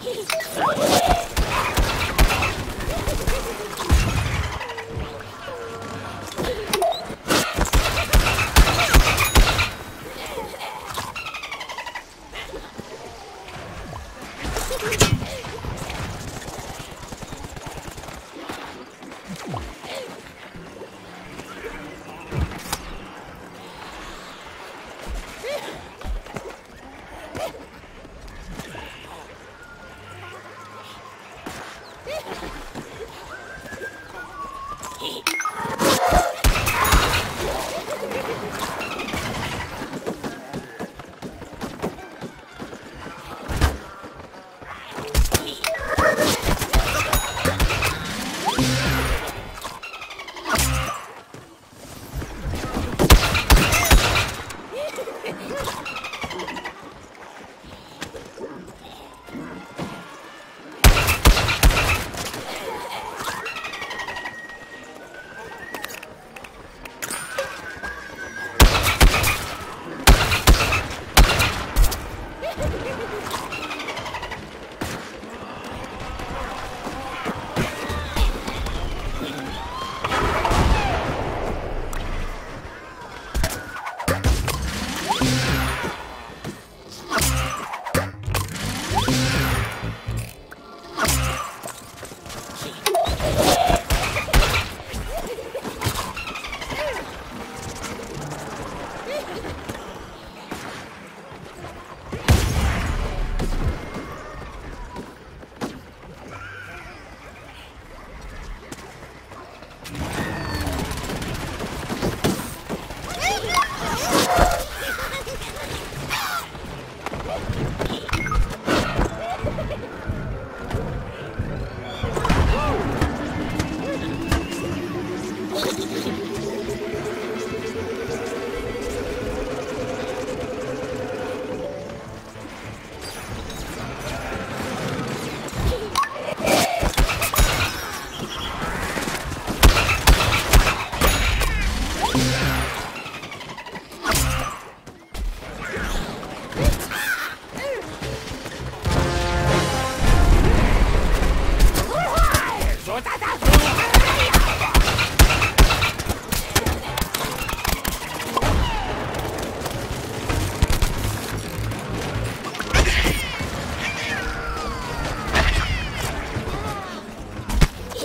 Hehehehe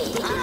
Ah!